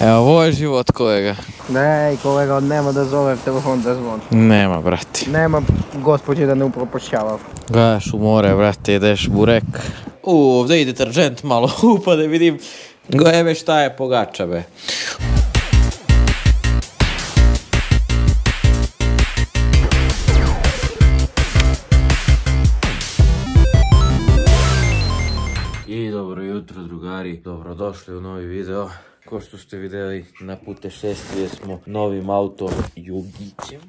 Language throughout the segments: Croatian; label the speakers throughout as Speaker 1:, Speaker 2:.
Speaker 1: Evo, ovo je život kolega.
Speaker 2: Ne, kolega, nema da zove telefon da zvon.
Speaker 1: Nema, brati.
Speaker 2: Nema gospođe da ne upropošćava.
Speaker 1: Gledaš u more, brate, ideš burek. U, ovdje i deterđent malo upa da vidim. Glebe šta je pogača, be. I dobro jutro drugari, dobrodošli u novi video. Ko što ste vidjeli na putešestvije smo novim autom Jugićem,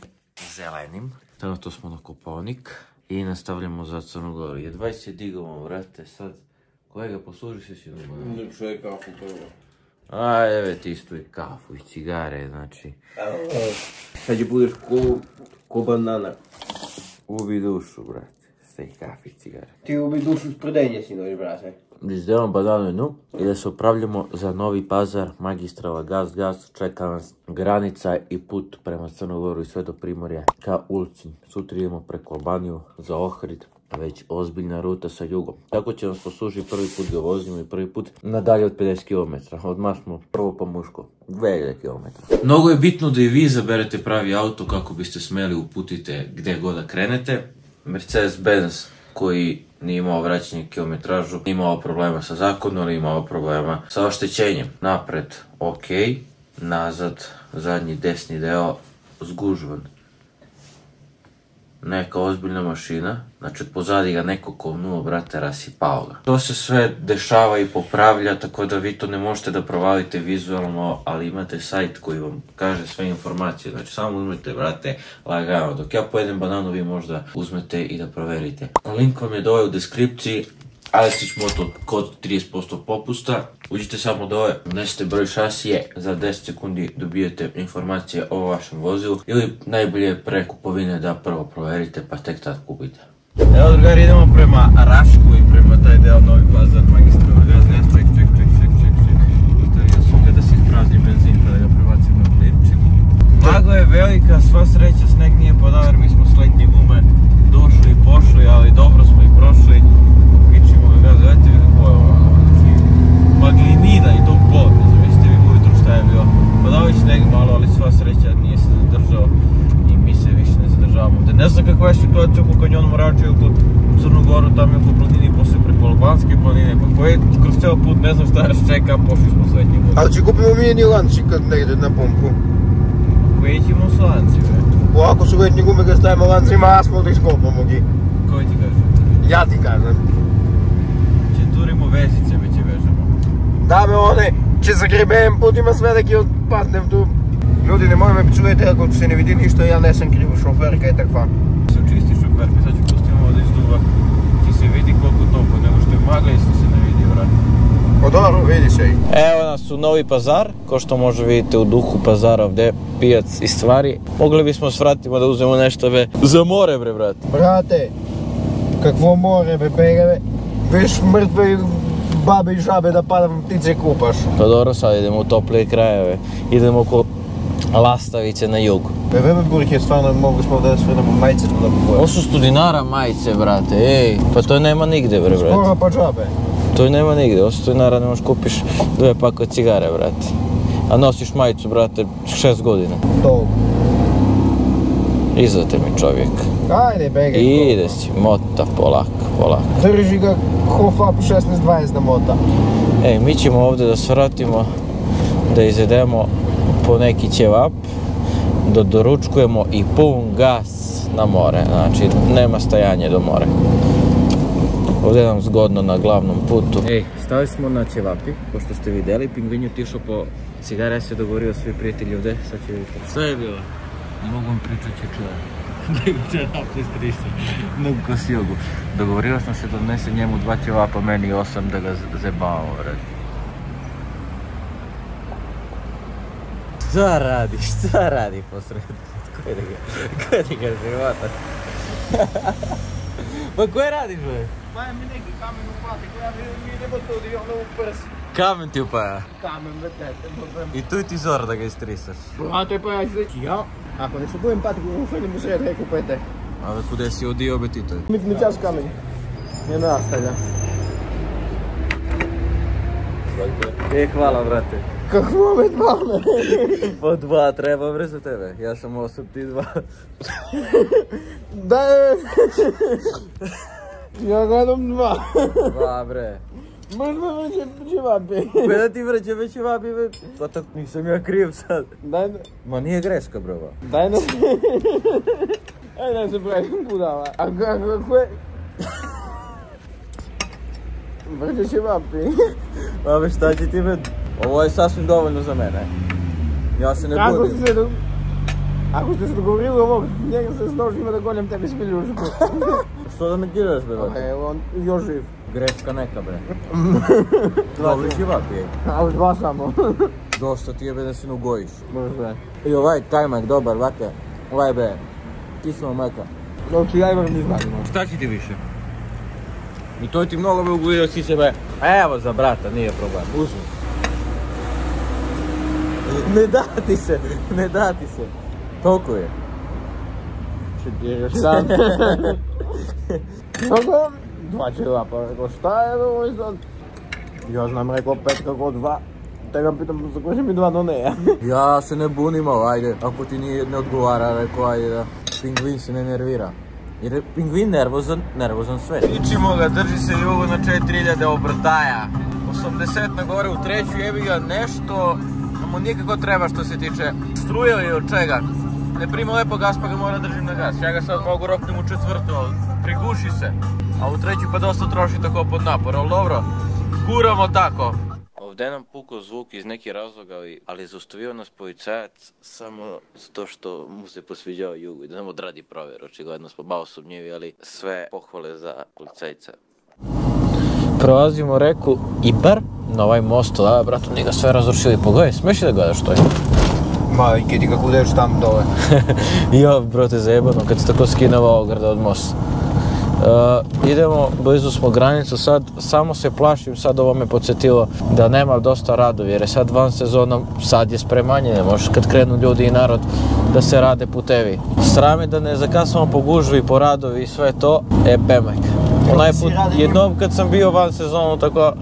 Speaker 1: zelenim. Trenutno smo na Kopovnik i nastavljamo za Crnu Goru. Jedva se digamo, vrate, sad. Kolega, posluži se si
Speaker 3: Ne čuje kafu prvo.
Speaker 1: A, evo ti isto i kafu i cigare, znači.
Speaker 3: Sad je budeš ko, ko banana.
Speaker 1: Ubi dušu, brate. Sve i kafe i cigare.
Speaker 3: Ti ubi dušu s prdenje sinoć, brate.
Speaker 1: Izdelamo bananu jednu i da se upravljamo za novi pazar, magistrala Gaz Gaz, čeka nas granica i put prema Crnogoru i sve do Primorja ka Ulcin. Sutra idemo preko Albaniju za Ohrid, već ozbiljna ruta sa jugom. Tako će nas poslužiti prvi put ga vozimo i prvi put nadalje od 50 km. Odmah smo prvo po muško, 2000 km. Mnogo je bitno da i vi izaberete pravi auto kako biste smeli uputite gdje god da krenete. Mercedes-Benz koji nije imao vraćanje kilometražu, nije imao problema sa zakonom, ali imao problema sa oštećenjem. Napred, ok, nazad, zadnji desni deo, zgužvan. Neka ozbiljna mašina, znači od pozadi ga neko kovnuo, brate, rasipao ga. To se sve dešava i popravlja, tako da vi to ne možete da provalite vizualno, ali imate sajt koji vam kaže sve informacije. Znači samo uzmete, brate, lagano. Dok ja pojedem bananu, vi možda uzmete i da proverite. Link vam je dole u deskripciji, Aleksić Moto kod 30% popusta. Uđite samo dole, unesite broj šasije, za 10 sekundi dobijete informacije o vašem vozilu ili najbolje pre kupovine da prvo proverite pa tek tad kupite.
Speaker 2: Evo drugari, idemo prema Rašku i prema taj deo Novi Pazar, magistrala Gaz Gaz. Ček, ček, ček, ček, ček, ček. Ostavio sam ga da se isprazni benzin pa da ga prebacim na plirčinu. Magla je velika, sva sreća, sneg nije padao jer mi smo s letnje gume došli i pošli, ali dobro smo i prošli. Gledajte vi kako je ovo, znači, maglinina i to znam, jeste vi ujutro šta je bilo. Padao je sneg malo, ali sva sreća nije se zadržao i mi se više ne zadržavamo ovdje. Ne znam kakva je situacija oko kanjona Morača i oko Crnu Goru, tam je oko planine i poslije preko Albanske planine, pa koji kroz cijel put ne znam šta nas čeka, pošli smo sve njim.
Speaker 3: Ali će kupimo mini lanci kad ne ide na pumpu.
Speaker 2: Koji ćemo s lanci, bre?
Speaker 3: Ovako su letnje gume kad stavimo lancima asfalt i skopamo gi.
Speaker 2: Koji ti kaže?
Speaker 3: Ja ti kažem.
Speaker 2: везица бе ти
Speaker 3: вежа. Да бе, оне, че загребеем път има сме да ги отпаднем до... Люди, не може ме почудайте, ако се не види нищо, я не съм криво
Speaker 2: шофер, къде таква. Се очисти шофер, мисля, че пусти да издува. Ти се види колко толкова, него ще мага и се не види,
Speaker 3: брат. Odoro, vidi se i.
Speaker 1: Evo nas u Novi Pazar, ko što možda vidite пазара duhu pazara ovdje pijac i stvari. Mogli bismo svratimo da uzmemo nešto be za more bre, brate.
Speaker 3: Brate, kakvo more bre, bega Viš mrtve babe i žabe da padam ptice kupaš.
Speaker 1: Pa dobro, sad idemo u toplije krajeve. Idemo oko Lastavice na jug.
Speaker 3: Vebeburg je stvarno, mogli smo da svedamo majice da
Speaker 1: Ovo
Speaker 3: kupujemo.
Speaker 1: su studinara majice, brate, ej. Pa to nema nigde, bre, brate.
Speaker 3: Skoro pa džabe.
Speaker 1: To nema nigde, ovo su studinara ne možeš kupiš dve pakove cigare, brate. A nosiš majicu, brate, šest godina.
Speaker 3: To.
Speaker 1: Izvate mi čovjek.
Speaker 3: Ajde, begaj.
Speaker 1: Ide si, mota, polako, polako.
Speaker 3: Drži ga Hofap 16-20 na mota.
Speaker 1: Ej, mi ćemo ovdje da svratimo, da izjedemo po neki ćevap, da doručkujemo i pun gas na more, znači nema stajanje do more. Ovdje nam zgodno na glavnom putu. Ej, stali smo na ćevapi, ko što ste vidjeli, pingvin je otišao po cigare, ja se dogovorio svi prijatelji ovdje, sad će vidjeti. Sve je bilo. Ne mogu vam pričati će no, ko si jogo. Dogovorila sem se, da nese njemu dva čeva, pa meni osem, da ga zebavo radi. Šta radiš, šta radi posredno? Kojega, kojega života? Pa koje radiš, bre?
Speaker 3: Pa je mi neki kamen upade, koja mi idemo tudi ono u prs.
Speaker 1: Kamen ti upaja?
Speaker 3: Kamen, brate.
Speaker 1: No, I tu ti zora da ga istrisaš.
Speaker 3: Pa to je pa ja izreći, jel? Ako ne budem pati u ufeni, mu se reku pete.
Speaker 1: Ale kude si odio bi
Speaker 3: ti to? Mi čas kamen. na nastavlja.
Speaker 1: E, hvala, brate.
Speaker 3: Kako opet mame?
Speaker 1: po dva treba, bre, za tebe. Ja sam osob, ti dva.
Speaker 3: da je... ja gledam dva.
Speaker 1: dva, bre.
Speaker 3: Бъз, бъз, бъз, чевапи.
Speaker 1: Бе да ти връча, бе, чевапи, бе. Това так не съм я крием сега.
Speaker 3: Дай на...
Speaker 1: Ма не е грешка, бе.
Speaker 3: Дай на... Ей, не се правим подава. Ако, ако, ако е... Връча чевапи.
Speaker 1: Абе, ща ти ти, бе. Ovo je sasvim dovoljno za mene. Ja se ne Kako
Speaker 3: bodim. Ste do... Ako ste se dogovorili ovo, njega se s nožima da goljem tebi spiljušku.
Speaker 1: Što da me giraš, bebe?
Speaker 3: Okay, on još živ.
Speaker 1: Greška neka bre. Dobri živak je.
Speaker 3: Ali dva samo.
Speaker 1: Dosta ti jebe da se nugojiš.
Speaker 3: Može.
Speaker 1: I ovaj tajmak dobar, vate. Ovaj bre. Kisno mleka.
Speaker 3: Znači ja imam znam.
Speaker 1: Šta će ti više? I to ti mnogo bi ugodio si sebe. Evo za brata, nije problem. Uzmi. Ne dati se, ne dati se. Toliko je.
Speaker 3: Čudiraš sam. Pa dva čela, pa rekao, šta je ovo sad? Ovaj ja znam, rekao, pet kako dva. Te ga pitam, za koje će mi dva do ne?
Speaker 1: ja se ne bunim, ajde, ako ti nije, ne odgovara, rekao, ajde da. Pingvin se ne nervira. Jer je pingvin nervozan, nervozan sve. Ičimo ga, drži se jugo na 4000 obrtaja. 80 na gore u treću jebi ga nešto, mu nikako treba što se tiče struje ili od čega. Ne prima lepo gas pa ga mora držim na gas. Ja ga sad mogu roknem u četvrtu, ali priguši se a u pa dosta troši tako pod napor, ali dobro, kuramo tako. Ovdje nam pukao zvuk iz nekih razloga, ali zaustavio nas policajac samo zato što mu se posviđao jugu i da nam odradi provjer, očigledno smo malo sumnjivi, ali sve pohvale za policajca. Prolazimo reku Ibar na ovaj most, da, brato, nije ga sve razrušili, pa pogledaj, smiješ da gledaš to je?
Speaker 3: Ma, i ti kako udeš tam dole.
Speaker 1: jo, brate, zajebano, kad se tako skinava ograda od mosta. Uh, idemo, blizu smo granicu sad, samo se plašim, sad ovo me podsjetilo da nema dosta radovi jer je sad van sezona, sad je spremanje, ne možeš kad krenu ljudi i narod da se rade putevi. Srame da ne zakasamo po gužvi, po radovi i sve to, e bemek. Onaj put, jednom kad sam bio van sezonu, tako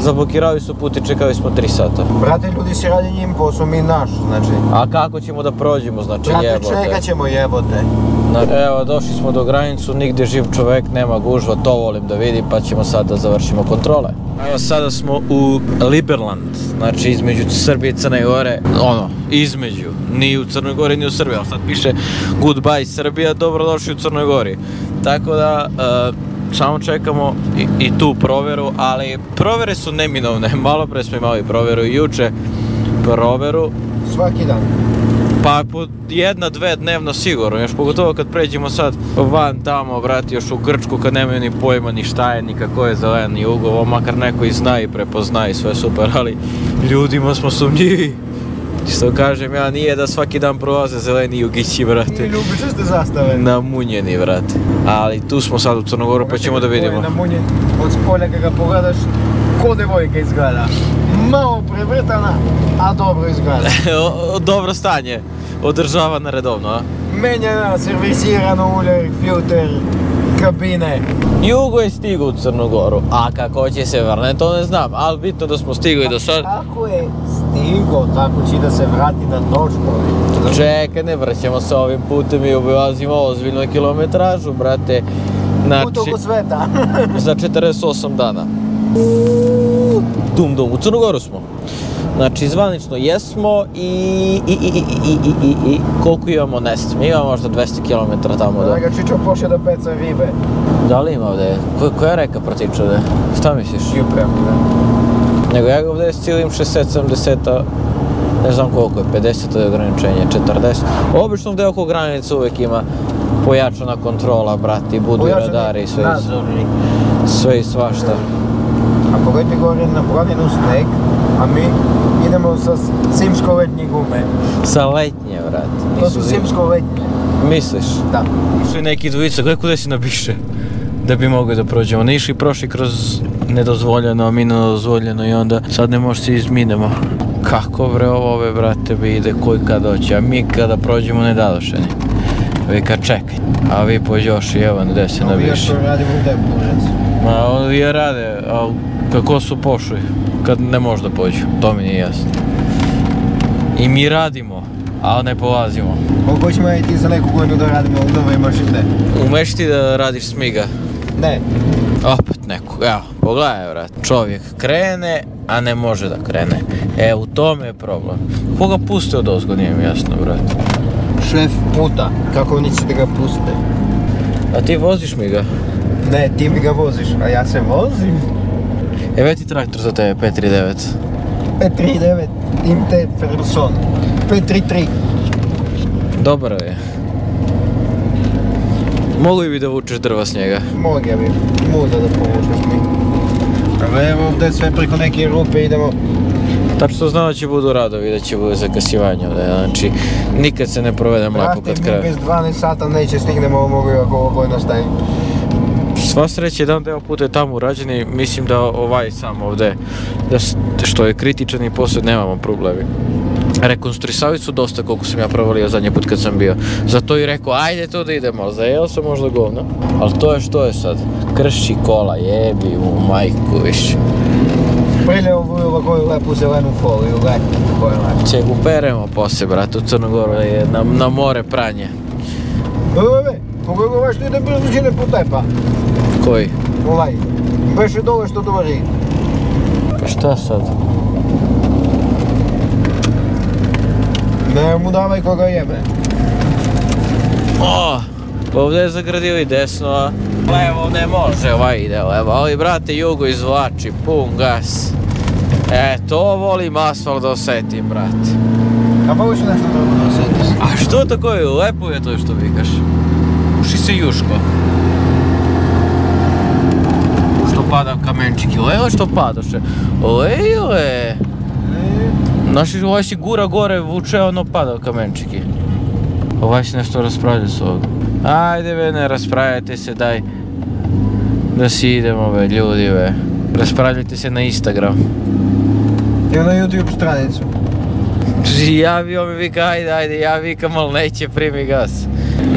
Speaker 1: zablokirali su put i čekali smo 3 sata.
Speaker 3: Brate, ljudi se radi njim posao, mi naš, znači.
Speaker 1: A kako ćemo da prođemo, znači
Speaker 3: Brate,
Speaker 1: jebote?
Speaker 3: Brate, čega ćemo jebote.
Speaker 1: Znači, evo, došli smo do granicu, nigdje živ čovek, nema gužva, to volim da vidi, pa ćemo sad da završimo kontrole. Evo, sada smo u Liberland, znači između Srbije i Crne Gore, ono, između, ni u Crnoj Gori, ni u Srbiji, ali sad piše goodbye Srbija, dobrodošli u Crnoj Gori. Tako da, e, samo čekamo i, i tu provjeru, ali provjere su neminovne, malo pre smo imali provjeru i juče, provjeru
Speaker 3: Svaki dan.
Speaker 1: pa po jedna, dve dnevno sigurno, još pogotovo kad pređemo sad van tamo, brati, još u Grčku kad nemaju ni pojma ni šta je, ni kako je zeleni jug, ovo makar neko i zna i prepozna i sve super, ali ljudima smo sumnjivi. Što kažem ja, nije da svaki dan prolaze zeleni jugići, brate.
Speaker 3: ljubičaste zastave.
Speaker 1: Namunjeni, brate. Ali tu smo sad u Crnogoru pa ćemo da vidimo.
Speaker 3: Namunjen od spolja kad ga pogledaš, ko devojka izgleda. Malo prevrtana, a dobro izgleda.
Speaker 1: Dobro stanje, održavana redovno, a?
Speaker 3: Menjena, servisirano ulje, filter, kabine.
Speaker 1: Jugo je stigao u Crnu Goru, a kako će se vrne to ne znam, ali bitno da smo stigli do sad.
Speaker 3: Ako je stigo, tako će da se vrati na točku.
Speaker 1: Čekaj, ne vraćamo se ovim putem i obilazimo ozbiljno kilometražu, brate.
Speaker 3: Put
Speaker 1: Znači,
Speaker 3: oko sveta.
Speaker 1: za 48 dana. Dum dum, u Crnu Goru smo. Znači, zvanično jesmo i, i, i, i, i, i, i, i koliko imamo nest? Mi imamo možda 200 km tamo.
Speaker 3: Da ga Čičo pošle da peca ribe.
Speaker 1: Da li ima ovdje? Ko, koja reka protiče ovdje? Šta misliš?
Speaker 3: Juprem,
Speaker 1: Nego ja ga ovdje cijelim 60-70, ne znam koliko je, 50 je ograničenje, 40. Obično ovdje oko granice uvijek ima pojačana kontrola, brati, budu i radari i sve, sve i svašta.
Speaker 3: A pogledajte gore na planinu sneg, a mi idemo sa simsko-letnje gume.
Speaker 1: Sa letnje, brati.
Speaker 3: To su
Speaker 1: nisu zimske.
Speaker 3: simsko-letnje.
Speaker 1: Misliš?
Speaker 3: Da.
Speaker 1: Su i neki dvojica, gledaj kuda si nabiše. Da bi mogli da prođemo. Ne išli prošli kroz nedozvoljeno, a mi nedozvoljeno i onda sad ne možeš se izminemo. Kako bre ovo ove brate bi ide koji kad doće, a mi kada prođemo nedadošeni. Vi kad čekaj, a vi pođoš i evo gdje se
Speaker 3: Ja
Speaker 1: nabiše.
Speaker 3: što radim u Debunec.
Speaker 1: Ma oni je rade, ali kako su pošli kad ne može da pođu, to mi nije jasno. I mi radimo, a ne polazimo.
Speaker 3: Koliko ćemo i ti za neku godinu da radimo u nove mašine?
Speaker 1: Umeš ti da radiš smiga?
Speaker 3: Ne.
Speaker 1: Opet neko, evo, pogledaj vrat. Čovjek krene, a ne može da krene. E, u tome je problem. Koga puste od ozgo, nije mi jasno, brat.
Speaker 3: Šef puta. Kako oni će da ga puste?
Speaker 1: A ti voziš mi ga?
Speaker 3: Ne, ti mi ga voziš, a ja se vozim.
Speaker 1: Evo ti traktor za tebe, 539.
Speaker 3: 539 Imte Ferguson. 533.
Speaker 1: Dobar je. Mogu bi da vučeš drva s njega.
Speaker 3: Mogu bi. Muda da pomožeš mi. Evo ovdje sve preko neke rupe idemo.
Speaker 1: Tačno znao da će budu radovi, da će bude zakasivanje ovdje, znači nikad se ne provedem lepo kad krene.
Speaker 3: bez 12 sata neće stignemo ovo mogu ako ovo godina staje.
Speaker 1: Sva sreća jedan deo puta je tamo urađen i mislim da ovaj sam ovdje, da što je kritičan i poslije nemamo problemi. Rekonstruisali su dosta koliko sam ja provalio zadnji put kad sam bio. Zato i rekao, ajde to da idemo, ali zajeo sam možda govno. Ali to je što je sad, krši kola, jebi mu majku više.
Speaker 3: Prije ovu ovako lepu zelenu foliju, gledaj koja je lepa.
Speaker 1: Če uperemo poslije, brate, u Crnogoru je na, na more pranje.
Speaker 3: Ove, mogu ga baš ide brzo ne potepa.
Speaker 1: Koji?
Speaker 3: Ovaj, beše dole što dovori.
Speaker 1: Pa šta sad?
Speaker 3: Ne mu davaj koga jebe.
Speaker 1: O, pa ovdje je zagradio i desno, a levo ne može, ovaj ide levo, ali brate jugo izvlači, pun gas. E, to volim asfalt da osetim, brate.
Speaker 3: A pa nešto treba da osjetiš.
Speaker 1: A što tako je, lepo je to što vikaš. Uši se juško. Što pada kamenčiki, levo što padoše. Lejle. Naši ovaj si gura gore, vuče ono pada kamenčiki. Ovaj si nešto raspravlja s ovog. Ajde ve, ne raspravljajte se, daj. Da si idemo ve, ljudi ve. Raspravljajte se na Instagram.
Speaker 3: Evo na YouTube stranicu.
Speaker 1: Javio mi vika, ajde, ajde, ja vikam, ali neće primi gas.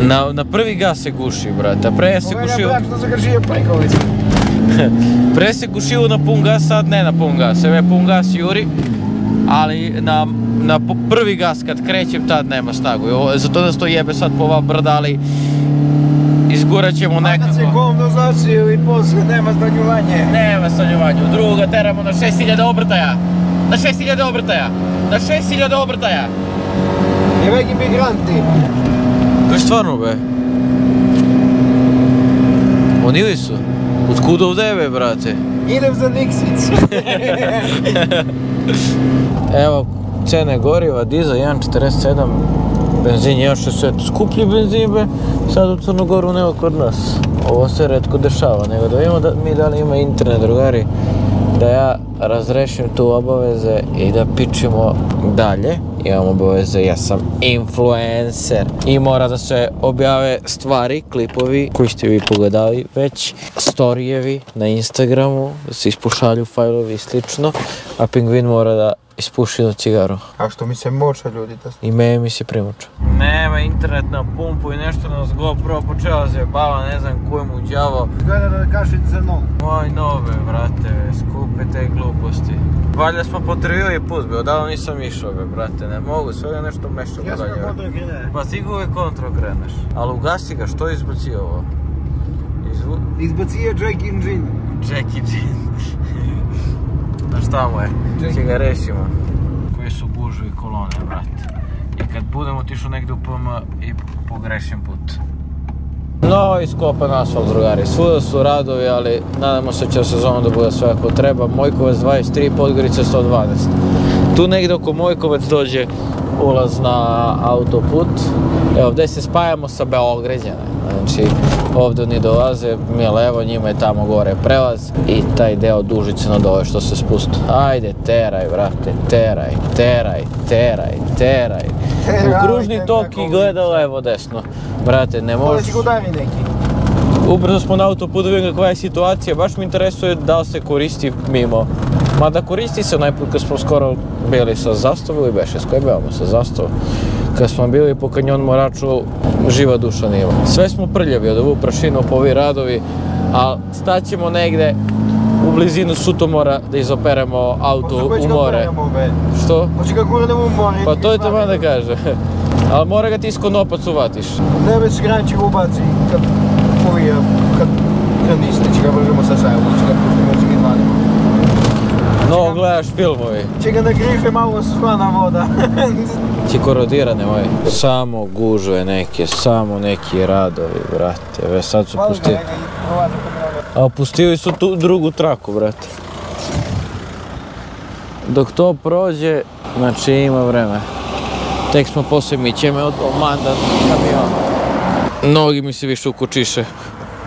Speaker 1: Na, na prvi gas se guši, brate, a pre se
Speaker 3: Ovaj je
Speaker 1: gušio,
Speaker 3: brak što zagržio prikovicu.
Speaker 1: pre se gušio na pun gas, sad ne na pun gas. Evo je pun gas juri, ali na, na prvi gas kad krećem tad nema snagu. Zato nas to jebe sad po ova brda, ali izgurat ćemo
Speaker 3: A kad se
Speaker 1: nekako.
Speaker 3: govno zasiju i poslije nema zdanjuvanje.
Speaker 1: Nema stanjovanju, druga teramo na 6000 obrtaja. Na 6000 obrtaja. Na 6000 obrtaja.
Speaker 3: I veki migranti.
Speaker 1: To je stvarno be. Oni li su? Otkuda ovdje be, brate?
Speaker 3: Idem za Niksic.
Speaker 1: Evo, cene goriva, dizel 1.47, benzin 1.60, skuplji benzin be, sad u Crnogoru nego kod nas. Ovo se redko dešava, nego da vidimo da mi da li ima internet, drugari, da ja razrešim tu obaveze i da pičimo dalje. Imam obaveze, ja sam influencer. I mora da se objave stvari, klipovi koji ste vi pogledali već, storijevi na Instagramu, da se ispušalju fajlovi i slično, a pingvin mora da ispuši jednu cigaru.
Speaker 3: A što mi se moča ljudi da
Speaker 1: I me mi se primuča. Nema internet na pumpu i nešto nas GoPro počela zajebava, ne znam koji mu đavo.
Speaker 3: Gleda da kašit za nogu.
Speaker 1: Moj nove, brate, skupe te gluposti. Valjda smo potrvili put, be, odavno nisam išao, be, brate, ne mogu, svega nešto mešao
Speaker 3: Ja sam kontra krene.
Speaker 1: Pa ti ga uvijek kontro kreneš. Ali ugasi ga, što je izbacio ovo? Izvu...
Speaker 3: Izbacio Jack Engine.
Speaker 1: Jackie Chan. A šta mu je? Će ga rešimo. Koje su gužve i kolone, brate. I kad budemo otišao negdje u PM i pogrešim put. No, iskopan asfalt, drugari. Svuda su radovi, ali nadamo se će sezonu da bude sve ako treba. Mojkovac 23, Podgorica 112. Tu negdje oko Mojkovac dođe ulaz na autoput. Evo, ovdje se spajamo sa Beograđane. Znači, ovdje oni dolaze, mi je levo, njima je tamo gore prelaz i taj deo dužice na dole što se spusti. Ajde, teraj, brate, teraj, teraj, teraj, teraj. U kružni tok i gleda levo, desno. Brate, ne možeš...
Speaker 3: ga udari neki.
Speaker 1: Ubrzo smo na autoputu, vidim kakva je situacija, baš me interesuje da li se koristi mimo. Mada koristi se onaj put kad smo skoro bili sa zastavom ili beše, s koje bevamo sa zastavom. Kad smo bili po kanjon Moraču, živa duša nije. Sve smo prljavi od ovu prašinu po ovi radovi, a staćemo negde u blizinu Sutomora da izoperemo auto u more. Što? Pa to je to da kaže. Ali mora ga ti skonopac uvatiš.
Speaker 3: Ne već granči ga ubaci kad povija, kad kranisti će ga vržemo sa sajom, će ga pustimo, će ga izvadimo.
Speaker 1: No, gledaš filmovi.
Speaker 3: Će ga nagrife malo slana voda.
Speaker 1: Ti korodira nemoj. Samo gužve neke, samo neki radovi, brate. Ve sad su pustili. A pustili su tu drugu traku, brate. Dok to prođe, znači ima vreme. Tek smo poslije mićeme od mandat kamion. Nogi mi se više ukočiše.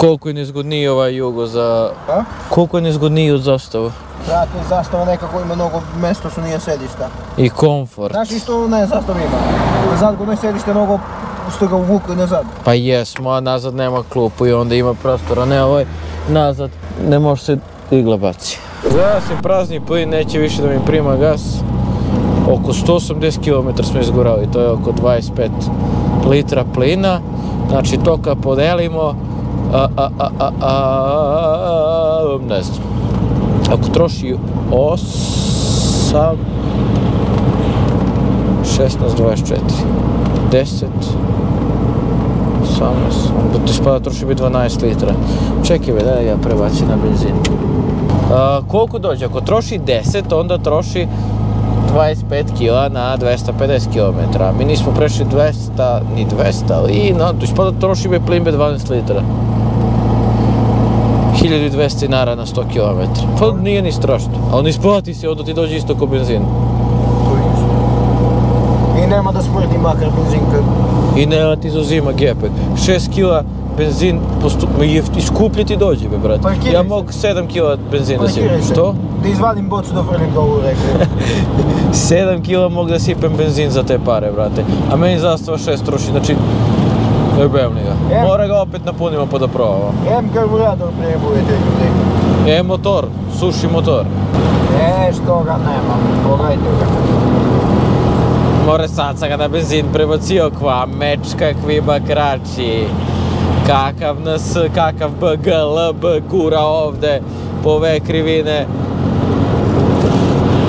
Speaker 1: Koliko je nezgodniji ovaj jugo za...
Speaker 3: A?
Speaker 1: Koliko je nezgodniji od zastavu.
Speaker 3: Brate, zastava nekako ima mnogo mjesto što nije sedišta.
Speaker 1: I komfort.
Speaker 3: Znaš i što ne zastava ima? Nazad go ne sedište mnogo što ga uvukli nazad.
Speaker 1: Pa jesmo, a nazad nema klupu i onda ima prostora, ne ovaj nazad, ne može se igla baci. Gleda se prazni plin, neće više da mi prima gas. Oko 180 km smo izgurali, to je oko 25 litra plina. Znači to kad podelimo, a, a, a, a, ne znam. Ako troši 8, 16, 24, 10, 18, onda ti spada troši bi 12 litra. Čekaj daj ja prebacim na benzin. A, koliko dođe? Ako troši 10, onda troši 25 kg na 250 km. Mi nismo prešli 200, ni 200, ali no, ispada troši bi plin be 12 litra. 1200 dinara na 100 km. Pa nije ni strašno. Ali ne isplati se, onda ti dođe isto ko benzin.
Speaker 3: To je isto. I nema da smrdi makar benzin kad...
Speaker 1: I nema ti zauzima gepek. 6 kg benzin postu... ma jeft- i skuplje ti dođe be, brate.
Speaker 3: Parkiraj
Speaker 1: Ja mogu 7 kg benzina
Speaker 3: Parkiraj
Speaker 1: sipam. Što?
Speaker 3: Da izvadim bocu da vrlim dolu rekli.
Speaker 1: 7 kg mogu da sipem benzin za te pare, brate. A meni zastava 6 troši, znači... Jebem li ga.
Speaker 3: Evo.
Speaker 1: Mora ga opet napunimo pa da probamo.
Speaker 3: M karburator prijebujete ljudi.
Speaker 1: E, motor, suši motor.
Speaker 3: E, što ga nema, pogledajte ga.
Speaker 1: More sad sam ga na benzin prebacio kva meč kakvi bakrači. Kakav nas, kakav BGLB gura ovde po ove krivine.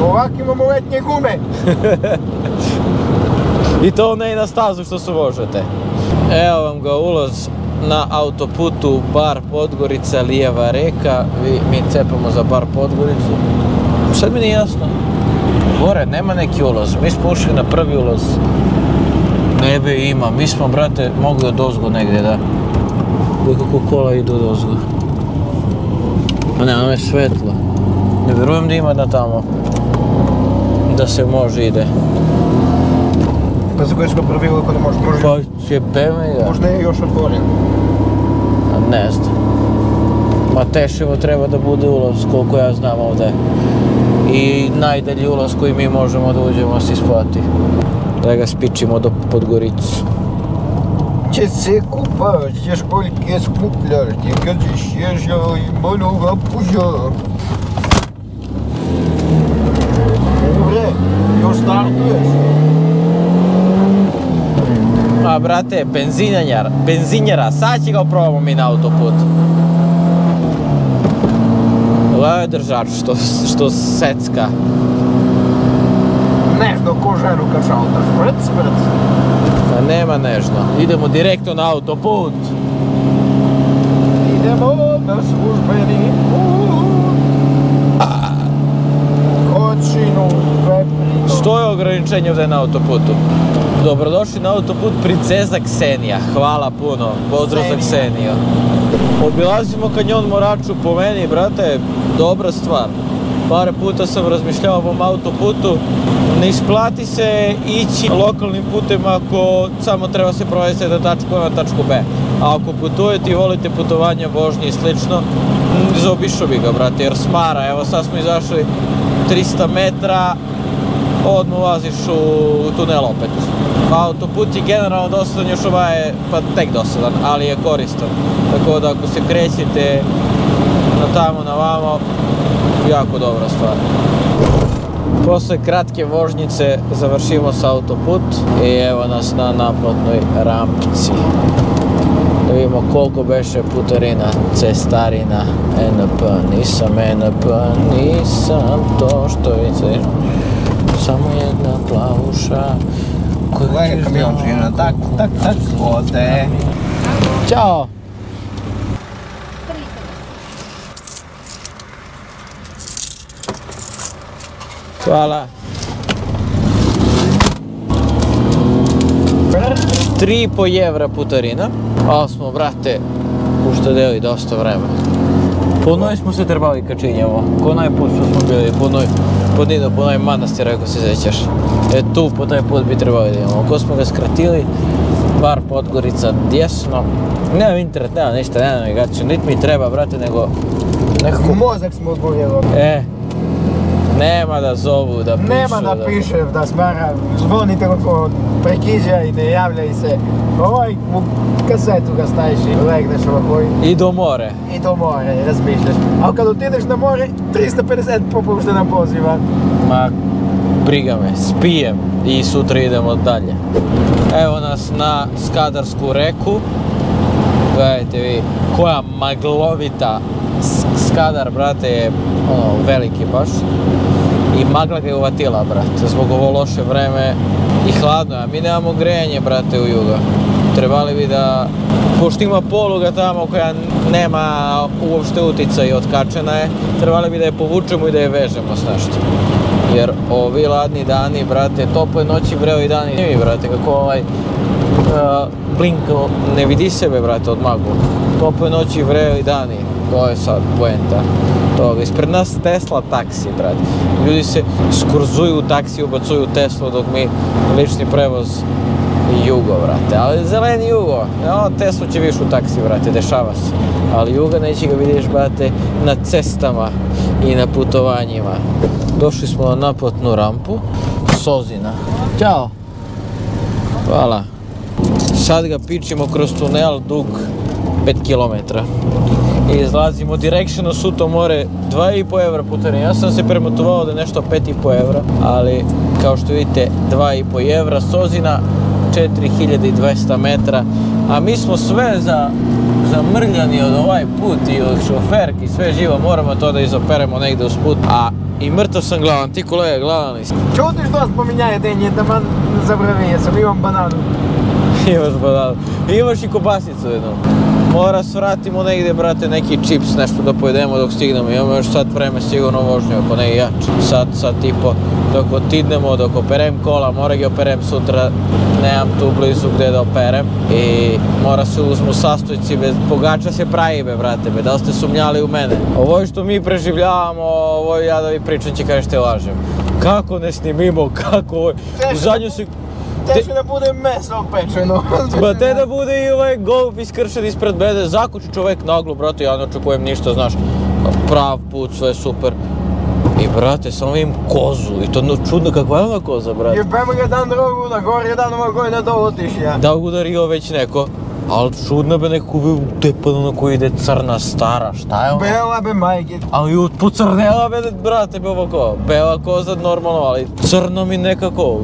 Speaker 3: Ovak imamo letnje gume.
Speaker 1: I to ne i na stazu što su možete. Evo vam ga ulaz na autoputu Bar Podgorica, lijeva reka. Mi cepamo za Bar Podgoricu. Sad mi nije jasno. Gore, nema neki ulaz. Mi smo ušli na prvi ulaz. Nebe ima. Mi smo, brate, mogli od ozgo negdje, da. Kako kola idu od ozgo. A ne, ono je svetlo. Ne vjerujem da ima da tamo. Da se može ide.
Speaker 3: Pa za koje smo prvi ako ne može,
Speaker 1: Pa jebeme ga.
Speaker 3: možda je još otvoren.
Speaker 1: A Ne znam. Ma Teševo treba da bude ulaz, koliko ja znam ovdje. I najdalji ulaz koji mi možemo da uđemo se isplati. Da ga spičimo do Podgoricu.
Speaker 3: Će se kupaš, ćeš kolike skupljaš, ti kad ćeš ježao i mnoga puža. Dobre, još startuješ.
Speaker 1: A brate, benzinjar, benzinjera, sad će ga probamo mi na autoput. Gledaj držač što, što secka.
Speaker 3: Nešto ko ženu kad šaltaš, vrc, vrc.
Speaker 1: A nema nežno. Idemo direktno na autoput.
Speaker 3: Idemo na službeni put. Kočinu, veprinu.
Speaker 1: Što je ograničenje ovdje na autoputu? Dobrodošli na autoput Princeza Ksenija. Hvala puno. Pozdrav za
Speaker 3: Ksenija.
Speaker 1: Kseniju. Obilazimo kanjon Moraču po meni, brate, dobra stvar. Par puta sam razmišljao o ovom autoputu. Ne isplati se ići lokalnim putem ako samo treba se provesti na tačku A na tačku B. A ako putujete i volite putovanja, vožnje i slično, zaobišao bi ga, brate, jer smara. Evo sad smo izašli 300 metra, odmah ulaziš u tunel opet. Autoput je generalno dosadan, još ovaj je pa tek dosadan, ali je koristan. Tako da ako se krećete na tamo na vamo, jako dobra stvar. Posle kratke vožnjice završimo sa autoput i evo nas na naplatnoj rampci. Da vidimo koliko beše putarina, cestarina, NP, nisam NP, nisam to što vidiš. Samo jedna plavuša. koju
Speaker 3: Gledaj
Speaker 1: ćeš
Speaker 3: kamion
Speaker 1: znati.
Speaker 3: žina, tak, tak, tak, ode.
Speaker 1: Ćao! Hvala. Tri i po evra putarina. Ali smo, brate, uštedeli dosta vremena. Po noj smo se trebali kačinjamo. Ko onaj put što smo bili, po noj, po Dino, po onaj manastir, ako se sjećaš. E tu, po taj put bi trebali da idemo. Ako smo ga skratili, bar Podgorica desno. Nemam internet, nema ništa, nema navigaciju, niti mi treba, brate, nego nekako...
Speaker 3: Mozak smo odgojili.
Speaker 1: E, nema da zovu, da pišu.
Speaker 3: Nema da piše, da smara, zvoni telefon, prekiđaj, ne javljaj se. Ovaj u kasetu ga staviš i legneš ovako i-
Speaker 1: I do more.
Speaker 3: i do more, razmišljaš. A kad otideš na more, 350 popuštena poziva.
Speaker 1: Ma, briga me, spijem i sutra idemo dalje. Evo nas na Skadarsku reku. Gledajte vi, koja maglovita Skadar, brate, je ono, veliki baš. I magla ga je uvatila, brate, zbog ovo loše vreme i hladno a Mi nemamo grejanje, brate, u juga. Trebali bi da, pošto ima poluga tamo koja nema uopšte utica i otkačena je, trebali bi da je povučemo i da je vežemo s nešto. Jer ovi ladni dani, brate, tople noći, bre, ovi dani, mi, brate, kako ovaj uh, blink ne vidi sebe, brate, od maglu. Tople noći, bre, i dani. To je sad poenta toga. Ispred nas Tesla taksi, brate. Ljudi se skurzuju u taksi, ubacuju Teslu dok mi lični prevoz Jugo, brate. Ali zeleni Jugo, no, Teslu će više u taksi, brate, dešava se. Ali Juga neće ga vidiš, brate, na cestama i na putovanjima. Došli smo na naplatnu rampu, Sozina. Ćao! Hvala. Sad ga pičimo kroz tunel dug 5 km. I izlazimo direction u Suto more 2,5 evra putarina. Ja sam se premotovao da je nešto 5,5 evra, ali kao što vidite 2,5 evra Sozina 4200 metara. A mi smo sve za zamrljani od ovaj put i od šoferki, sve živo, moramo to da izoperemo negdje uz put. A i mrtav sam glavan, ti kolega glavan.
Speaker 3: Čutiš da spominjaje denje, da man zabravi, jesam imam bananu.
Speaker 1: Imaš bananu. Imaš i kobasicu jednu. Mora svratimo negdje, brate, neki čips, nešto da pojedemo dok stignemo. Imamo još sad vreme sigurno vožnju, ako ne i. Sad, sad tipo, dok otidnemo, dok operem kola, mora ga operem sutra, nemam tu blizu gdje da operem. I mora se uzmu sastojci, bez pogača se pravi be, brate, be, da li ste sumnjali u mene? Ovo što mi preživljavamo, ovo ja da vi pričam će kažete lažem. Kako ne snimimo, kako ovo... U zadnju se...
Speaker 3: Teže da bude meso pečeno.
Speaker 1: Ba te da bude i ovaj golf iskršen ispred mene, zakući čovjek naglo, brate, ja ne očekujem ništa, znaš, prav put, sve je super. I brate, samo vidim kozu, i to no, čudno kakva je ona koza, brate.
Speaker 3: Jebemo ga dan drogu, na gori jedan ovaj koji ne to otišja.
Speaker 1: Da udario već neko, ali čudno be neko utepano na koji ide crna, stara, šta je ono?
Speaker 3: Bela be majke.
Speaker 1: Ali pocrnela be, brate, be ovako, bela koza normalno, ali crno mi nekako,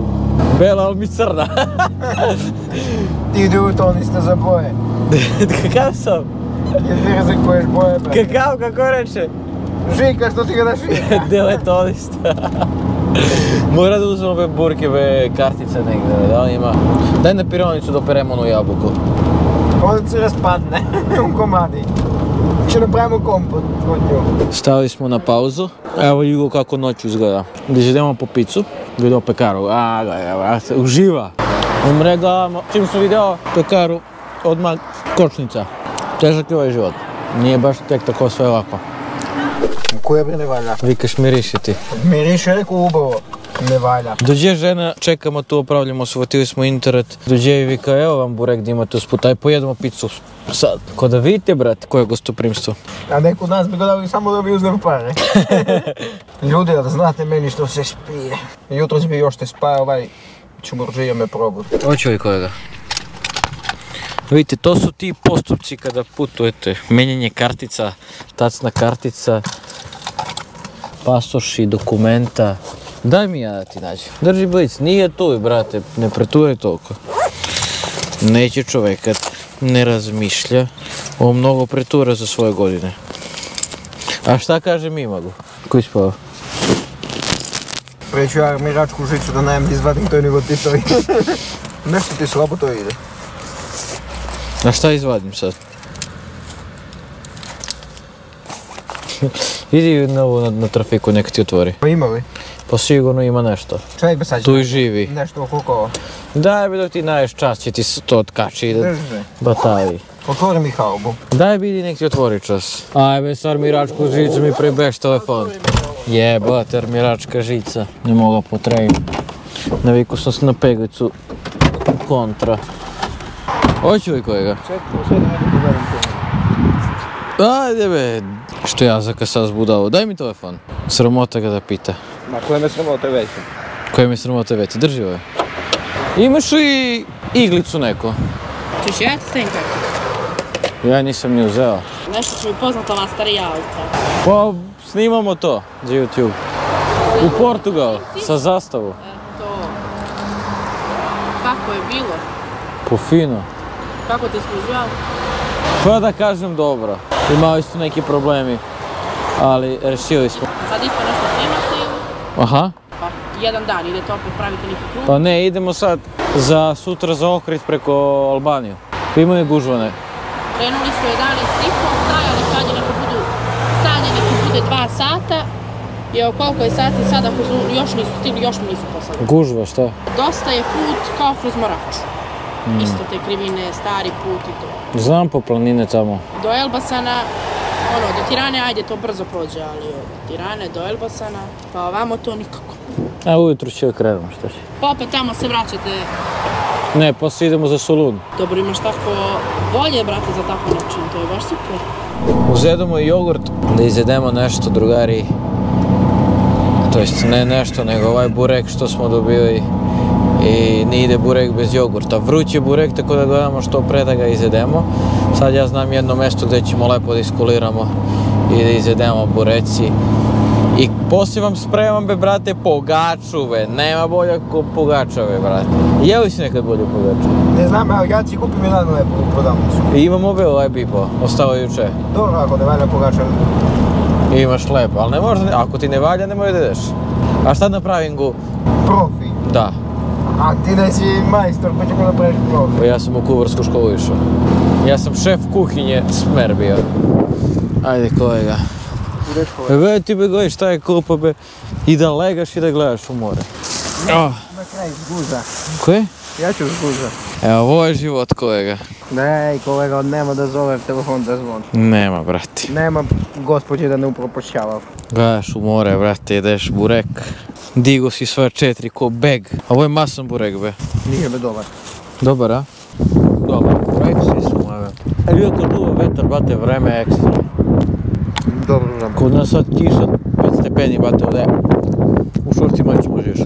Speaker 1: bela ali mi crna.
Speaker 3: Ti idiot, oni ste za boje.
Speaker 1: Kakav sam?
Speaker 3: Jer ti razlikuješ boje, bre.
Speaker 1: Kakav, kako reče?
Speaker 3: Žika, što ti ga da žika?
Speaker 1: Diletonista. Mora da uzmemo be burke, be kartice negdje, da li ima? Daj na pironicu da operemo onu jabuku.
Speaker 3: Onda se raspadne u komadi. Će napravimo kompot od nju.
Speaker 1: Stali smo na pauzu. Evo Jugo kako noć izgleda. Gdje idemo po picu, video pekaru. A, gledaj, brate, uživa. Umre gledamo. Čim sam video pekaru, odmah kočnica. Težak je ovaj život. Nije baš tek tako sve lako.
Speaker 3: Koja bre ne valja?
Speaker 1: Vikaš miriši ti.
Speaker 3: Miriše rekao ubovo. Ne valja.
Speaker 1: Dođe žena, čekamo tu, opravljamo, shvatili smo internet. Dođe i vika, evo vam burek gdje imate usput, aj pojedemo picu sad. Ko da vidite, brate, koje gostoprimstvo.
Speaker 3: A neko od nas bi ga dali samo da bi uzeli pare. Ljudi, da znate meni što se spije. Jutros bi još te spao ovaj čumurđija me probud.
Speaker 1: Hoće li kolega? Vidite, to su ti postupci kada putujete. Menjanje kartica, tacna kartica, pasoši, dokumenta. Daj mi ja da ti nađem. Drži blic, nije tu, brate, ne preturaj toliko. Neće čovjek, kad ne razmišlja. On mnogo pretura za svoje godine. A šta kaže Mimagu? Koji spava?
Speaker 3: Preću ja miračku žicu da najem izvadim to nego ti to Nešto ti slabo to ide.
Speaker 1: A šta izvadim sad? Idi na ovu na, na trafiku, neka ti otvori.
Speaker 3: Ima li?
Speaker 1: Pa sigurno ima nešto.
Speaker 3: Čovjek bi sad
Speaker 1: Tu i živi.
Speaker 3: nešto okolo.
Speaker 1: Daj bi dok ti naješ čas će ti s- to otkači i da batavi.
Speaker 3: Otvori mi haubu.
Speaker 1: Daj vidi nek ti otvori čas. Ajme, sar miračku žicu mi prebeš telefon. Jebate, miračka žica. Ne mogu potrejiti. Naviku sam se na peglicu kontra. Hoću li kojega? Ajde be. Što ja za sad zbudao? Daj mi telefon. Sramota ga da pita.
Speaker 3: Ma koje me sramote veće.
Speaker 1: Koje mi sramota veće? Drži ovaj. Imaš li iglicu neko?
Speaker 4: Češ ja ti stavim karticu?
Speaker 1: Ja nisam ni uzeo.
Speaker 4: Nešto što mi poznato ova starija auta.
Speaker 1: Pa snimamo to za YouTube. U Portugal, sa zastavu.
Speaker 4: To... Kako je bilo?
Speaker 1: Po fino.
Speaker 4: Kako ti služi auto?
Speaker 1: Pa da kažem dobro. Imali su neki problemi, ali rešili smo.
Speaker 4: Sad isto nešto snimate ili?
Speaker 1: Aha.
Speaker 4: Pa jedan dan idete opet pravite neki krug.
Speaker 1: Pa ne, idemo sad za sutra za Ohrid preko Albaniju. Imaju gužvane.
Speaker 4: Krenuli su 11 i pol, stajali sad je neko budu, stanje neki bude 2 sata. I evo koliko je sati sad ako su, još nisu stigli, još mi nisu poslali.
Speaker 1: Gužva, šta?
Speaker 4: Dosta je put kao kroz Moraču. Isto te krivine, stari put i to.
Speaker 1: Znam po planine tamo.
Speaker 4: Do Elbasana, ono, do Tirane, ajde, to brzo prođe, ali od Tirane do Elbasana, pa ovamo to nikako.
Speaker 1: A ujutro će krenemo, šta će.
Speaker 4: Pa opet tamo se vraćate,
Speaker 1: Ne, poslije idemo za Solun.
Speaker 4: dobro imaš tako volje, brate, za tako način, to je baš super.
Speaker 1: Uzedemo i jogurt da izjedemo nešto drugari. To jest ne nešto, nego ovaj burek što smo dobili i ne ide burek bez jogurta. Vruć je burek, tako da gledamo što pre da ga izjedemo. Sad ja znam jedno mjesto gdje ćemo lepo da iskuliramo i da izjedemo bureci. I poslije vam spremam be, brate, pogačuve. Nema bolja ko pogačave, brate. Jeli si nekad bolje pogačuve?
Speaker 3: Ne znam, evo ja ci kupim jedan lepo u prodavnicu.
Speaker 1: I imam ove bipo, ostao je juče.
Speaker 3: Dobro, ako ne valja pogača.
Speaker 1: Imaš lep, ali ne možda, ako ti ne valja, nemoj da ideš. A šta na pravingu?
Speaker 3: Profi.
Speaker 1: Da,
Speaker 3: A ti ne si majstor koji će ga napraviš profi.
Speaker 1: pa ja sam u kuvarsku školu išao. Ja sam šef kuhinje smer bio. Ajde kolega. E, be, ti be gledaj šta je klupa be. I da legaš i da gledaš u more. Oh.
Speaker 3: Na kraj zguza.
Speaker 1: Koje?
Speaker 3: Ja ću zguza.
Speaker 1: Evo, ovo je život kolega.
Speaker 3: Daj kolega, nema da zove telefon da zvon.
Speaker 1: Nema, brati.
Speaker 3: Nema gospođe da ne upropošćava.
Speaker 1: Gledaš u more, brate, jedeš burek. Digo si sva četiri ko beg. A ovo je masan burek, be.
Speaker 3: Nije me dobar.
Speaker 1: Dobar, a? Dobar, burek si su moje. E, bio kad duva vetar, bate, vreme ekstra.
Speaker 3: Dobro nam.
Speaker 1: Kod nas sad kiša, 5 stepeni, bate, ovdje. U šorcima ćemo živiš.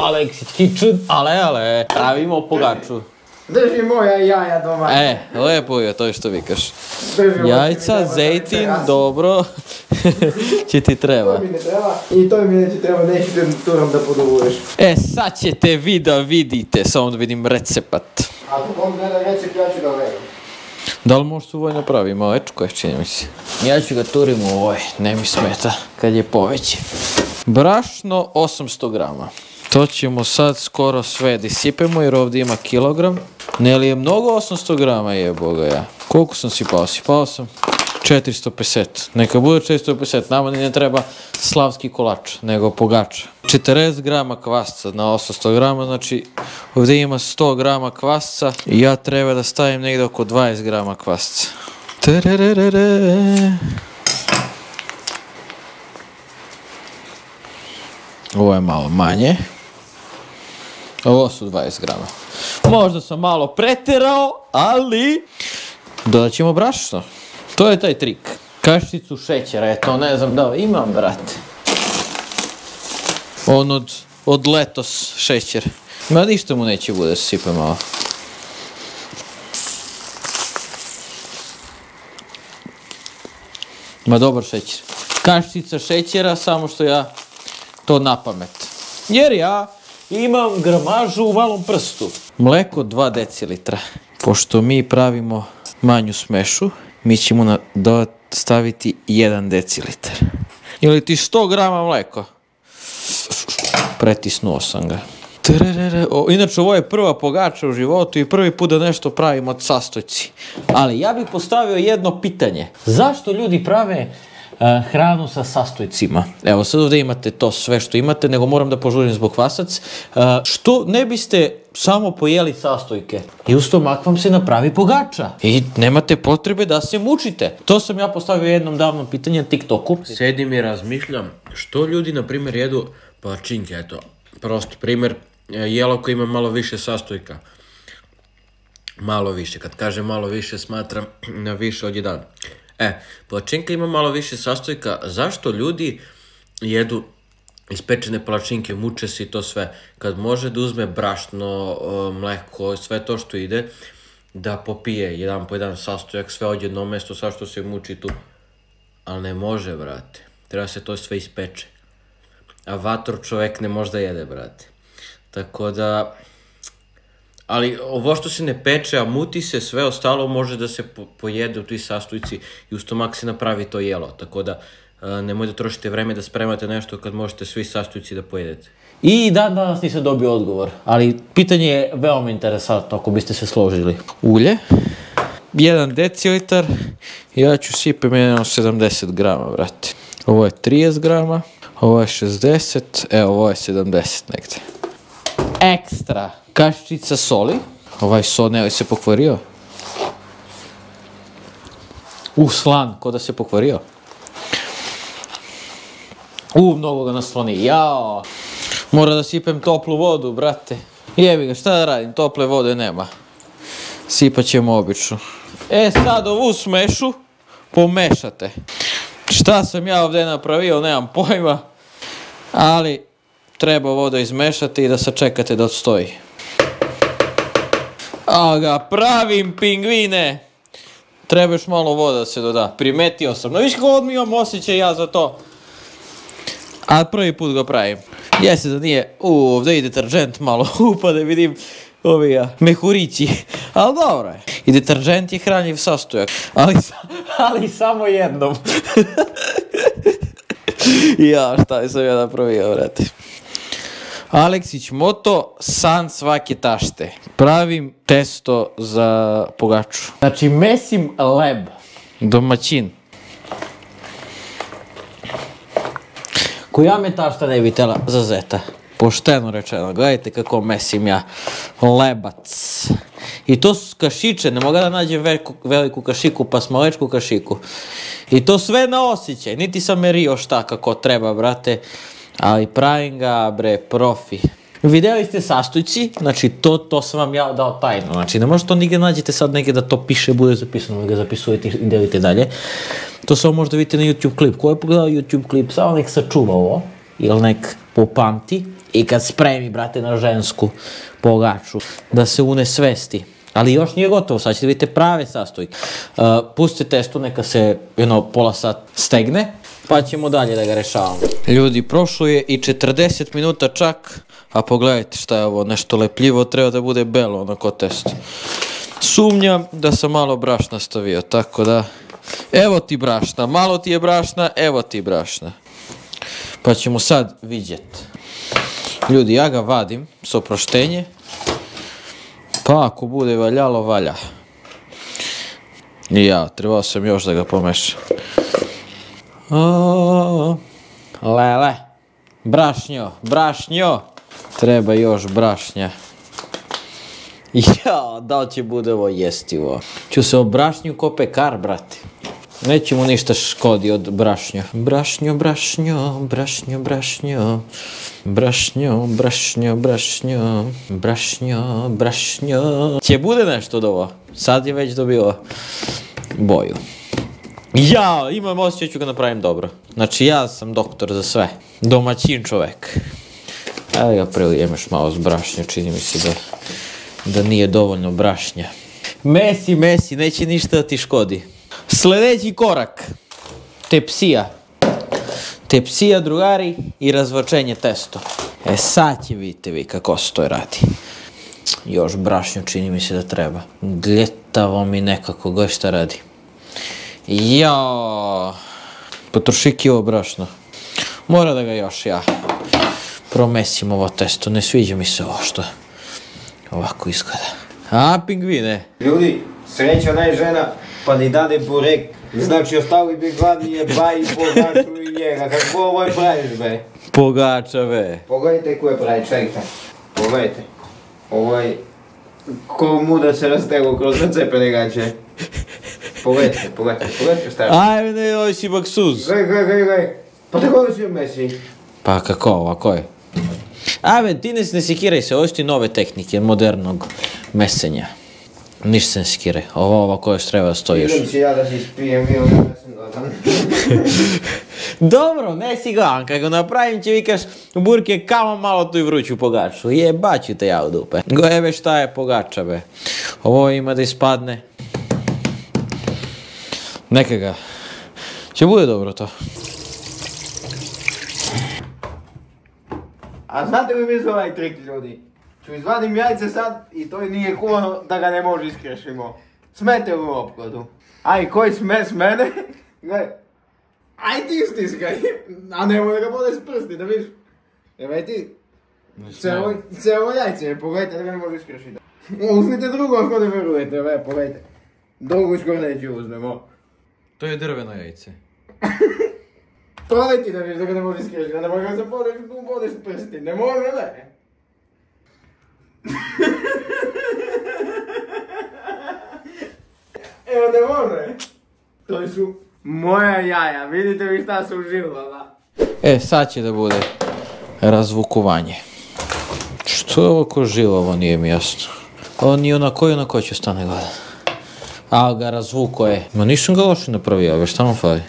Speaker 1: Aleksić Kitchen, ale, ale, pravimo pogaču.
Speaker 3: Drži moja jaja doma.
Speaker 1: E, lepo je to što vikaš.
Speaker 3: Drži
Speaker 1: Jajca, zejtin, dobro, će ti treba.
Speaker 3: To mi ne treba i to mi neće treba, neću te turam da poduvuješ.
Speaker 1: E, sad ćete vi da vidite, samo da vidim recept.
Speaker 3: A tu on gleda recept, ja ću da gledam.
Speaker 1: Da li možeš ovo napravi? Malo ečko je čini mi se. Ja ću ga turim u ovoj, ne mi smeta, kad je poveći. Brašno 800 grama. To ćemo sad skoro sve disipemo jer ovdje ima kilogram. Ne li je mnogo 800 grama je boga ja. Koliko sam sipao? Sipao sam 450. Neka bude 450. Nama ne treba slavski kolač, nego pogača. 40 grama kvasca na 800 grama, znači ovdje ima 100 grama kvasca i ja treba da stavim negdje oko 20 grama kvasca. Ovo je malo manje. Ovo su 20 grama. Možda sam malo pretjerao, ali dodat ćemo brašno. To je taj trik. Kašicu šećera, eto, ne znam da imam, brate. On od, od letos šećer. Ma ništa mu neće bude, sipa malo. Ma dobar šećer. Kašica šećera, samo što ja to na pamet. Jer ja imam gramažu u malom prstu. Mleko 2 decilitra. Pošto mi pravimo manju smešu, mi ćemo staviti 1 decilitar. Ili ti 100 grama mleko. Pretisnuo sam ga. Inače, ovo je prva pogača u životu i prvi put da nešto pravim od sastojci. Ali ja bih postavio jedno pitanje. Zašto ljudi prave hranu sa sastojcima? Evo, sad ovdje imate to sve što imate, nego moram da požurim zbog vasac. E, što ne biste samo pojeli sastojke i u stomak vam se napravi pogača. I nemate potrebe da se mučite. To sam ja postavio jednom davnom pitanje na TikToku.
Speaker 5: Sedim i razmišljam što ljudi, na primjer, jedu palačinke, eto, prosto primjer, e, jelo koje ima malo više sastojka. Malo više, kad kažem malo više smatram na više od jedan. E, palačinka ima malo više sastojka, zašto ljudi jedu ispečene palačinke, muče se i to sve, kad može da uzme brašno, e, mleko, sve to što ide, da popije jedan po jedan sastojak, sve od jedno mesto, sa što se muči tu. Ali ne može, brate. Treba se to sve ispeče. A vatru čovek ne može da jede, brate. Tako da... Ali ovo što se ne peče, a muti se, sve ostalo može da se po- pojede u toj sastojci i u stomak se napravi to jelo. Tako da e, nemoj da trošite vreme da spremate nešto kad možete svi sastojci da pojedete.
Speaker 1: I dan danas nisam dobio odgovor, ali pitanje je veoma interesantno ako biste se složili. Ulje, 1 decilitar, ja ću sipem jedno 70 grama, brate. Ovo je 30 grama, ovo je 60, evo ovo je 70 negde. Ekstra kaščica soli, ovaj so ne se pokvario. U, slan, ko da se pokvario. U, mnogo ga nasloni, jao. Mora da sipem toplu vodu, brate. Jebi ga, šta da radim, tople vode nema. Sipat ćemo običnu. E sad ovu smešu pomešate. Šta sam ja ovdje napravio, nemam pojma. Ali treba vodu izmešati i da sačekate da odstoji. A ga pravim pingvine. Treba još malo voda da se doda. Primetio sam. No viš kako mi imam osjećaj ja za to. A prvi put ga pravim. Jeste da nije, u, ovdje i deterđent malo upade, vidim ovi ja, mehurići. Ali dobro je. I deterđent je hranjiv sastojak. Ali, ali samo jednom. ja, šta sam ja napravio, brate. Aleksić Moto, san svake tašte. Pravim testo za pogaču. Znači, mesim leb. Domaćin. Koja me tašta ne bi tela za zeta? Pošteno rečeno, gledajte kako mesim ja. Lebac. I to su kašiče, ne mogu da nađem veliku, veliku kašiku, pa smalečku kašiku. I to sve na osjećaj, niti sam merio šta kako treba, brate. Ali pravim ga, bre, profi. Vidjeli ste sastojci, znači to, to sam vam ja dao tajno, znači ne možete to nigdje nađete sad negdje da to piše, bude zapisano, ga zapisujete i delite dalje. To samo možda vidite na YouTube klip. Ko je pogledao YouTube klip, samo nek sačuva ovo, ili nek popamti i kad spremi, brate, na žensku pogaču, da se une svesti. Ali još nije gotovo, sad ćete vidite prave sastojke. Uh, pustite testo, neka se jedno pola sat stegne, pa ćemo dalje da ga rešavamo. Ljudi, prošlo je i 40 minuta čak, a pogledajte šta je ovo, nešto lepljivo, treba da bude belo, onako testo. Sumnjam da sam malo brašna stavio, tako da... Evo ti brašna, malo ti je brašna, evo ti brašna. Pa ćemo sad vidjet. Ljudi, ja ga vadim, s oproštenje. Pa ako bude valjalo, valja. I ja, trebao sam još da ga pomešam. Lele. Brašnjo, brašnjo. Treba još brašnja. Ja, da li će bude ovo jestivo? Ću se o brašnju ko pekar, brate. Neće mu ništa škodi od brašnja. Brašnjo, brašnjo, brašnjo, brašnjo. Brašnjo, brašnjo, brašnjo. Brašnjo, brašnjo. Će bude nešto od ovo? Sad je već dobilo boju. Ja, imam osjećaj ću ga napravim dobro. Znači ja sam doktor za sve. Domaćin čovek. Evo ga prelijem još malo s brašnja, čini mi se da, da nije dovoljno brašnja. Mesi, mesi, neće ništa da ti škodi. Sljedeći korak. Tepsija. tepsija drugari i razvočenje testo. E sad će vidite vi kako se to radi. Još brašnju čini mi se da treba. Gljetavo mi nekako goj šta radi. Ja, potrošiki ovo brašno. Mora da ga još ja promesim ovo testo. Ne sviđa mi se ovo što ovako izgleda. A, pingvine.
Speaker 3: Ljudi, sreća naj žena, pa ni dade burek. Znači, ostali bi gladnije ba i pogaču i njega. Kako ovo je praviš, be?
Speaker 1: Pogačave.
Speaker 3: Pogledajte koje pravi, čekajte. Pogledajte. Ovo je... Ko mu da se rastego kroz nacepene gaće. Pogledajte, pogledajte, pogledajte šta je.
Speaker 1: Ajme, joj si baksuz.
Speaker 3: Gledaj, gledaj, gledaj, gledaj. Pa tako da si mesi.
Speaker 1: Pa kako, ovako je. Ajme, ti ne, ne sekiraj se, ovo su ti nove tehnike modernog mesenja. Ništa se ne sekiraj, ovo ovako još treba da stojiš.
Speaker 3: Idem si ja da si spijem i onda ja sam gladan.
Speaker 1: Dobro, ne si gladan, kako napravim će vikaš burke kamo malo tu i vruću pogaču. Jebaću te ja u dupe. Gojebe šta je pogača be. Ovo ima da ispadne. Neka ga. Će bude dobro to.
Speaker 3: A znate li za ovaj trik, ljudi? Ću izvadim jajce sad i to nije kuhano da ga ne može iskrešimo. Smete u opkladu. Aj, koji sme s mene? Gledaj. Aj ti stiskaj. A nemoj ga bude s prsti, da vidiš. Evo ti. Celo, celo jajce pogledajte da ga ne može iskrešiti. Uzmite drugo ako ne verujete, evo pogledajte. Drugu škorneću uzmemo.
Speaker 1: To je drveno jajce.
Speaker 3: Proleti da vidiš da ga ne može iskrešiti, ne može ga podeš s prsti, ne može ne. Evo ne može. To su moja jaja, vidite vi šta su uživala.
Speaker 1: E, sad će da bude razvukovanje. Što je ovo ko nije mi jasno. Ovo nije na koju na ko će stane gladan. A ga razvuko je. Ma nisam ga loše napravio, već šta mu fali?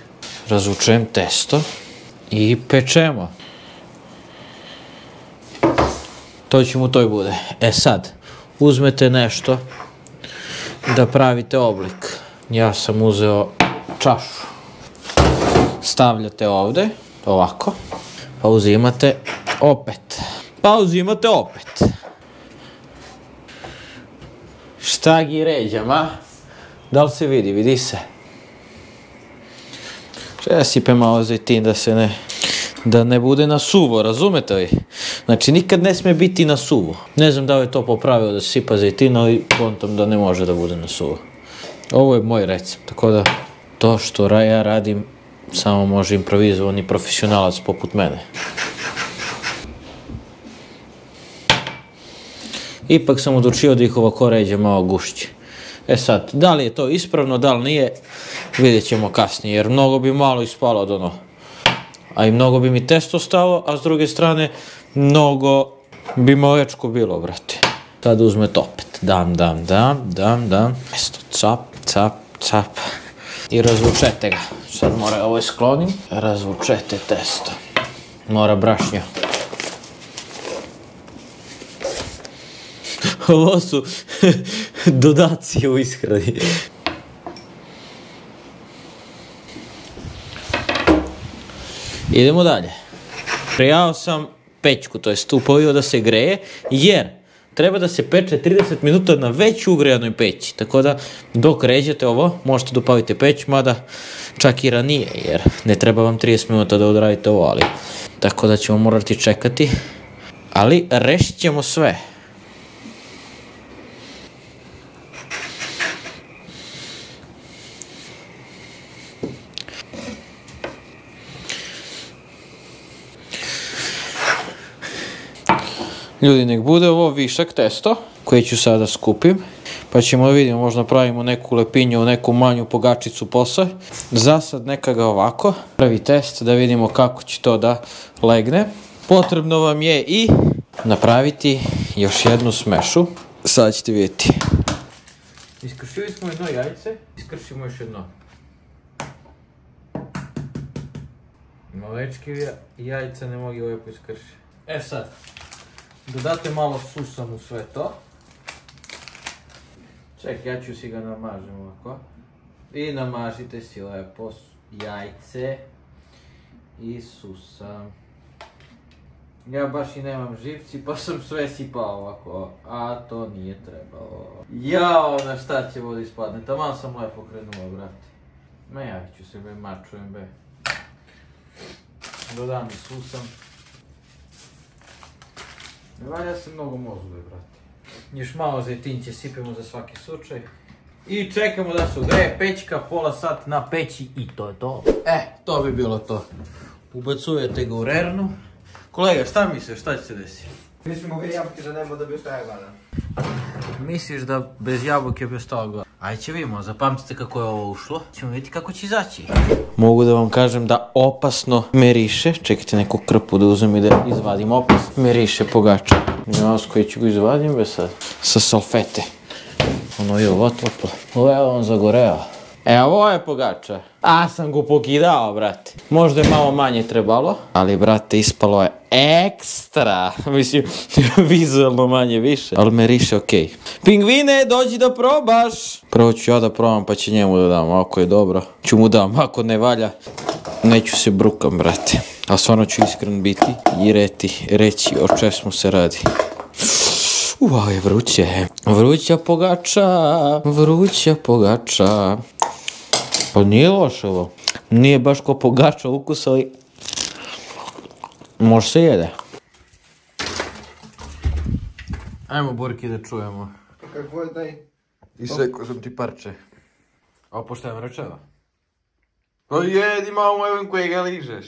Speaker 1: Razvučujem testo i pečemo. To će mu to i bude. E sad, uzmete nešto da pravite oblik. Ja sam uzeo čašu. Stavljate ovde, ovako. Pa uzimate opet. Pa uzimate opet. Šta gi ređam, a? Da li se vidi? Vidi se. Šta ja sipem malo zejtin da se ne... Da ne bude na suvo, razumete li? Znači, nikad ne sme biti na suvo. Ne znam da li je to popravio da se sipa zejtin, ali kontom da ne može da bude na suvo. Ovo je moj recept, tako da to što ja radim samo može improvizovani profesionalac poput mene. Ipak sam odlučio da ih ovako ređe malo gušće. E sad, da li je to ispravno, da li nije, vidjet ćemo kasnije, jer mnogo bi malo ispalo od ono. A i mnogo bi mi testo stalo, a s druge strane, mnogo bi molečko bilo, brate. Sad uzmete opet, dam, dam, dam, dam, dam, isto, cap, cap, cap. I razvučete ga. Sad mora ovo sklonim. Razvučete testo. Mora brašnja. Ovo su dodaci u ishrani. Idemo dalje. Prijao sam pećku, to jest upavio da se greje, jer treba da se peče 30 minuta na već ugrejanoj peći. Tako da dok ređete ovo, možete da upavite peć, mada čak i ranije, jer ne treba vam 30 minuta da odradite ovo, ali tako da ćemo morati čekati. Ali rešit ćemo sve. Ljudi, nek bude ovo višak testo koje ću sada skupim. Pa ćemo vidimo, možda pravimo neku lepinju, neku manju pogačicu posle. Za sad neka ga ovako. Prvi test da vidimo kako će to da legne. Potrebno vam je i napraviti još jednu smešu. Sad ćete vidjeti. Iskršili smo jedno jajce, iskršimo još jedno. Malečki jajca ne mogu lepo iskršiti. E sad, dodate malo susam u sve to. Ček, ja ću si ga namažem ovako. I namažite si lepo jajce. Isusa. Ja baš i nemam živci pa sam sve sipao ovako, a to nije trebalo. Jao, na šta će vodi ispadne, taman sam lepo krenuo, brate. Ma ja ću se me mačujem, be. Dodam i susam. Ne valja se mnogo mozgove, brate. Još malo zajtinće sipemo za svaki slučaj. I čekamo da se ugreje pećka, pola sat na peći i to je to. E, to bi bilo to. Ubacujete ga u rernu. Kolega, šta misliš, šta će se desiti?
Speaker 3: Mislim ove jabuke da nema da bi ostaje gladan.
Speaker 1: Misliš da bez jabuke bi ostao glad? Aj će vidimo, zapamtite kako je ovo ušlo. Ćemo vidjeti kako će izaći. Mogu da vam kažem da opasno miriše. Čekajte neku krpu da uzmem i da izvadim opas. Miriše pogača. Ja s koji ću ga izvadim be sad. Sa salfete. Ono je ovo toplo. Ovo je on zagoreo. E, ovo je pogača. A sam ga pokidao, brate. Možda je malo manje trebalo, ali, brate, ispalo je ekstra. Mislim, vizualno manje više, ali miriše okej. Pingvine, dođi da probaš. Prvo ću ja da probam, pa će njemu da dam. Ako je dobro, ću mu dam. Ako ne valja, neću se brukam, brate. A stvarno ću iskren biti i reti, reći o čemu se radi. Uau, je vruće. Vruća pogača, vruća pogača. Pa nije loše ovo. Nije baš ko pogača ukus, ali... Može se jede. Ajmo, Borki, da čujemo.
Speaker 3: Kako je taj?
Speaker 1: Isekao sam ti parče. A pošto je rečeva? Pa jedi, mamo, evo kojega ližeš.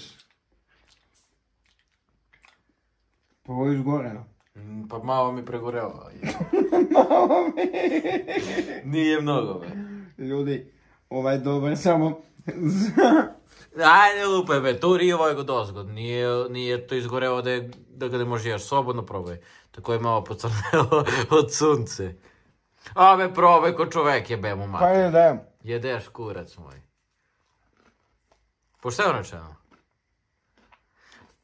Speaker 3: Pa ovo je izgoreno.
Speaker 1: Mm, Pa malo mi pregorelo. Nije mnogo, be.
Speaker 3: Ljudi, ovaj dobar samo za...
Speaker 1: Ajde, lupaj be, tu rivo je go dozgod. Nije, nije to izgoreo da, je, da ga ne može ješ, slobodno probaj. Tako je malo pocrnelo od sunce. A probaj ko čovek je be mu
Speaker 3: Pa
Speaker 1: mate.
Speaker 3: je dajem.
Speaker 1: Jedeš kurac moj. Pošteno rečeno.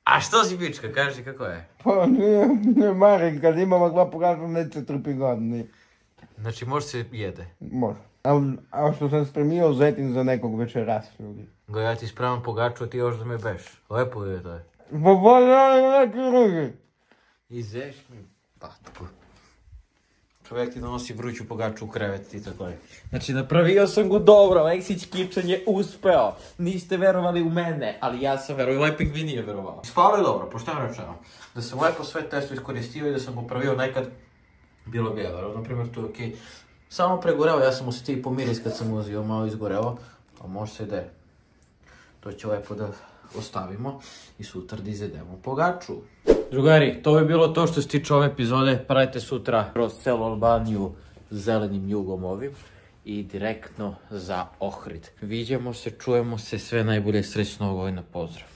Speaker 1: A što si pička, kaži kako je?
Speaker 3: Pa nije, ne mari, kad imam ovakva pogača neće trpi godni.
Speaker 1: Znači, može se jede.
Speaker 3: Može. A, a što sam spremio zetin za nekog večeras, ljudi.
Speaker 1: Go ja ti spravam pogaču, a ti još da me beš. Lepo je to je.
Speaker 3: Pa bolje neki drugi.
Speaker 1: Izeš mi patku. Čovjek ti donosi vruću pogaču u krevet i tako je. Znači, napravio sam go dobro, Aleksić Kipčan je uspeo. Niste verovali u mene, ali ja sam verovao i ovaj pingvin nije verovao. Spalo je dobro, pošteno rečeno. Da sam lepo sve testo iskoristio i da sam go pravio nekad, bilo bi dobro. Naprimjer, to je okej. Samo pregoreo, ja sam osjetio i pomiris kad sam uzio, malo izgoreo, a može se ide. To će lepo da ostavimo i sutra da izjedemo pogaču. Drugari, to bi bilo to što se tiče ove epizode. Pratite sutra kroz celu Albaniju zelenim jugom ovim i direktno za Ohrid. Viđemo se, čujemo se, sve najbolje srećno ovoj na pozdrav.